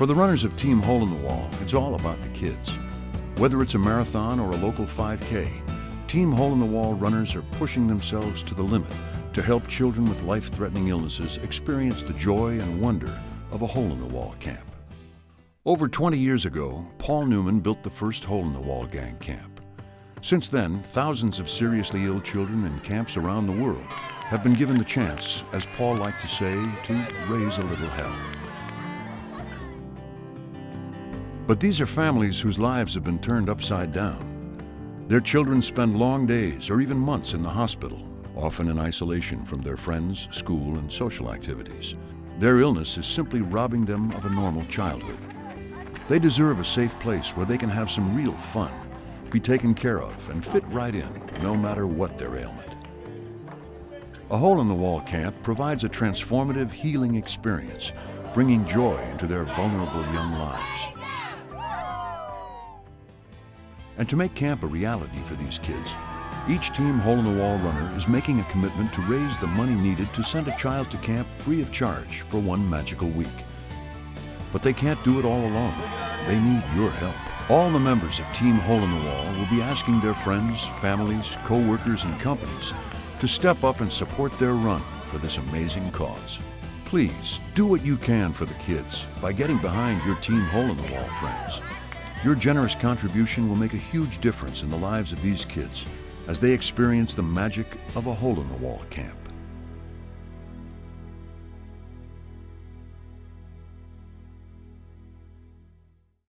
For the runners of Team Hole in the Wall, it's all about the kids. Whether it's a marathon or a local 5K, Team Hole in the Wall runners are pushing themselves to the limit to help children with life-threatening illnesses experience the joy and wonder of a Hole in the Wall camp. Over 20 years ago, Paul Newman built the first Hole in the Wall Gang camp. Since then, thousands of seriously ill children in camps around the world have been given the chance, as Paul liked to say, to raise a little hell. But these are families whose lives have been turned upside down. Their children spend long days or even months in the hospital, often in isolation from their friends, school, and social activities. Their illness is simply robbing them of a normal childhood. They deserve a safe place where they can have some real fun, be taken care of, and fit right in, no matter what their ailment. A Hole in the Wall camp provides a transformative healing experience, bringing joy into their vulnerable young lives. And to make camp a reality for these kids, each Team Hole in the Wall runner is making a commitment to raise the money needed to send a child to camp free of charge for one magical week. But they can't do it all alone. They need your help. All the members of Team Hole in the Wall will be asking their friends, families, co-workers, and companies to step up and support their run for this amazing cause. Please do what you can for the kids by getting behind your Team Hole in the Wall friends. Your generous contribution will make a huge difference in the lives of these kids as they experience the magic of a hole in the wall camp.